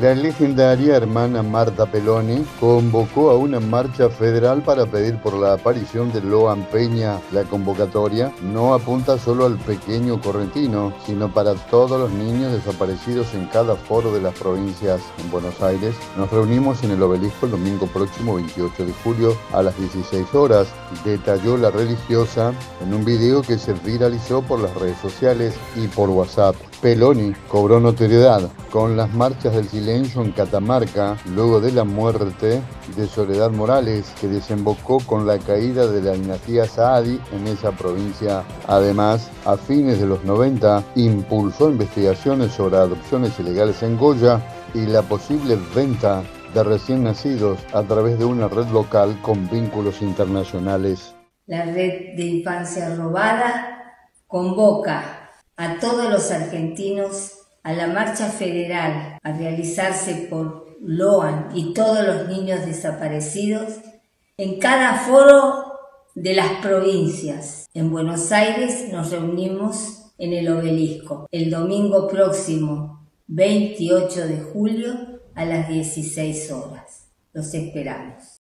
La legendaria hermana Marta Peloni convocó a una marcha federal para pedir por la aparición de Loan Peña. La convocatoria no apunta solo al pequeño correntino, sino para todos los niños desaparecidos en cada foro de las provincias. En Buenos Aires nos reunimos en el obelisco el domingo próximo 28 de julio a las 16 horas, detalló la religiosa en un video que se viralizó por las redes sociales y por WhatsApp. Peloni cobró notoriedad con las marchas del silencio en Catamarca luego de la muerte de Soledad Morales, que desembocó con la caída de la dinastía Saadi en esa provincia. Además, a fines de los 90, impulsó investigaciones sobre adopciones ilegales en Goya y la posible venta de recién nacidos a través de una red local con vínculos internacionales. La red de infancia robada convoca a todos los argentinos a la marcha federal a realizarse por Loan y todos los niños desaparecidos en cada foro de las provincias. En Buenos Aires nos reunimos en el obelisco el domingo próximo 28 de julio a las 16 horas. Los esperamos.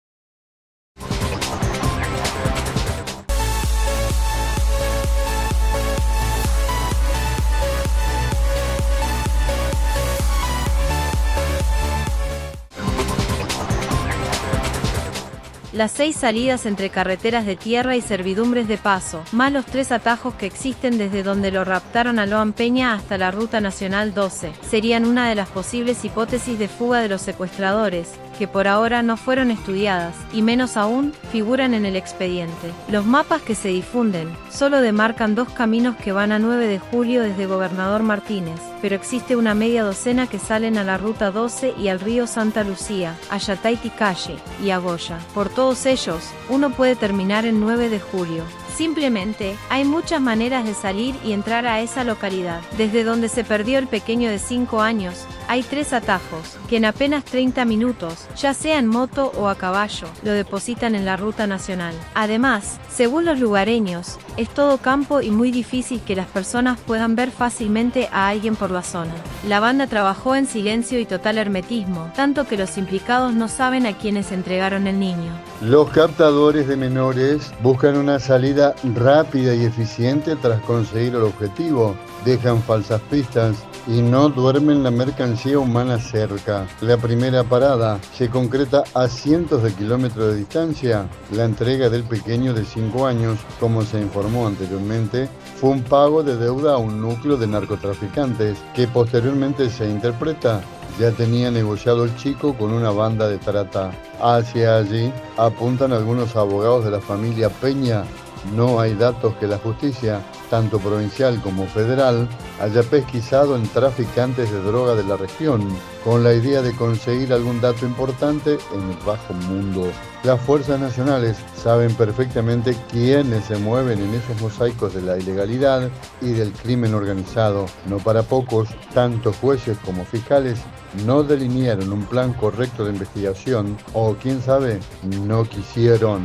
Las seis salidas entre carreteras de tierra y servidumbres de paso, más los tres atajos que existen desde donde lo raptaron a Loan Peña hasta la Ruta Nacional 12, serían una de las posibles hipótesis de fuga de los secuestradores, que por ahora no fueron estudiadas, y menos aún, figuran en el expediente. Los mapas que se difunden solo demarcan dos caminos que van a 9 de julio desde Gobernador Martínez, pero existe una media docena que salen a la Ruta 12 y al río Santa Lucía, a Yataiti Calle y a Goya. Por todos ellos, uno puede terminar en 9 de julio. Simplemente, hay muchas maneras de salir y entrar a esa localidad. Desde donde se perdió el pequeño de 5 años, hay tres atajos, que en apenas 30 minutos, ya sea en moto o a caballo, lo depositan en la ruta nacional. Además, según los lugareños, es todo campo y muy difícil que las personas puedan ver fácilmente a alguien por la zona. La banda trabajó en silencio y total hermetismo, tanto que los implicados no saben a quienes entregaron el niño. Los captadores de menores buscan una salida rápida y eficiente tras conseguir el objetivo. Dejan falsas pistas y no duermen la mercancía humana cerca. La primera parada se concreta a cientos de kilómetros de distancia. La entrega del pequeño de 5 años, como se informó anteriormente, fue un pago de deuda a un núcleo de narcotraficantes que posteriormente se interpreta ya tenía negociado el chico con una banda de trata. Hacia allí apuntan algunos abogados de la familia Peña. No hay datos que la justicia, tanto provincial como federal, haya pesquisado en traficantes de droga de la región, con la idea de conseguir algún dato importante en el bajo mundo. Las fuerzas nacionales saben perfectamente quiénes se mueven en esos mosaicos de la ilegalidad y del crimen organizado. No para pocos, tanto jueces como fiscales no delinearon un plan correcto de investigación o, quién sabe, no quisieron.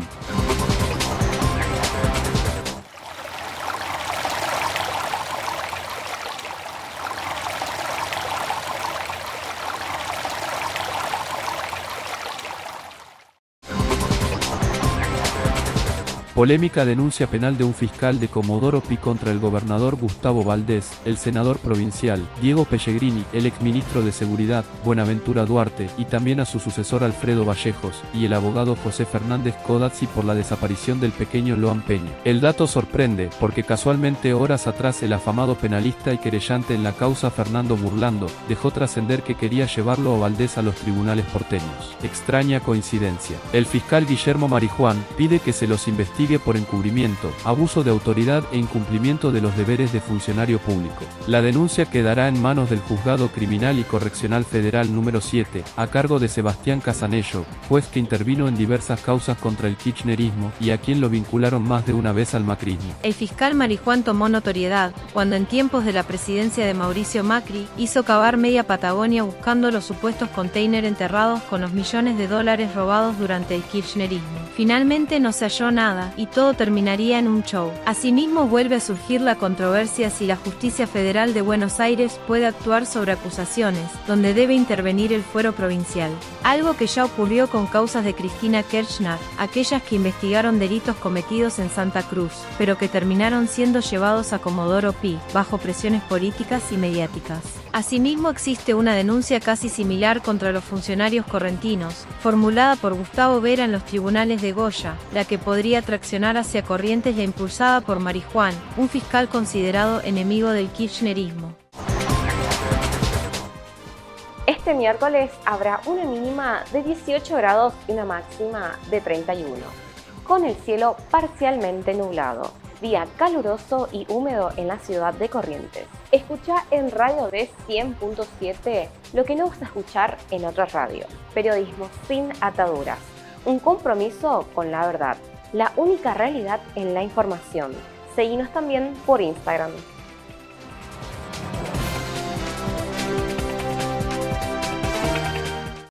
Polémica denuncia penal de un fiscal de Comodoro Pi contra el gobernador Gustavo Valdés, el senador provincial, Diego Pellegrini, el exministro de Seguridad, Buenaventura Duarte, y también a su sucesor Alfredo Vallejos, y el abogado José Fernández Codazzi por la desaparición del pequeño Loan Peña. El dato sorprende, porque casualmente horas atrás el afamado penalista y querellante en la causa Fernando Burlando, dejó trascender que quería llevarlo a Valdés a los tribunales porteños. Extraña coincidencia. El fiscal Guillermo Marijuán pide que se los investigue por encubrimiento, abuso de autoridad e incumplimiento de los deberes de funcionario público. La denuncia quedará en manos del Juzgado Criminal y Correccional Federal número 7, a cargo de Sebastián Casanello, juez que intervino en diversas causas contra el kirchnerismo y a quien lo vincularon más de una vez al macrismo. El fiscal Marijuán tomó notoriedad cuando en tiempos de la presidencia de Mauricio Macri hizo cavar media Patagonia buscando los supuestos containers enterrados con los millones de dólares robados durante el kirchnerismo. Finalmente no se halló nada, y todo terminaría en un show. Asimismo vuelve a surgir la controversia si la justicia federal de Buenos Aires puede actuar sobre acusaciones, donde debe intervenir el fuero provincial. Algo que ya ocurrió con causas de Cristina Kirchner, aquellas que investigaron delitos cometidos en Santa Cruz, pero que terminaron siendo llevados a Comodoro Pi, bajo presiones políticas y mediáticas. Asimismo existe una denuncia casi similar contra los funcionarios correntinos, formulada por Gustavo Vera en los tribunales de Goya, la que podría hacia Corrientes la impulsada por Marijuán, un fiscal considerado enemigo del kirchnerismo. Este miércoles habrá una mínima de 18 grados y una máxima de 31, con el cielo parcialmente nublado día caluroso y húmedo en la ciudad de Corrientes. Escucha en Radio D 100.7 lo que no vas a escuchar en otra radio. Periodismo sin ataduras. Un compromiso con la verdad. La única realidad en la información. Seguinos también por Instagram.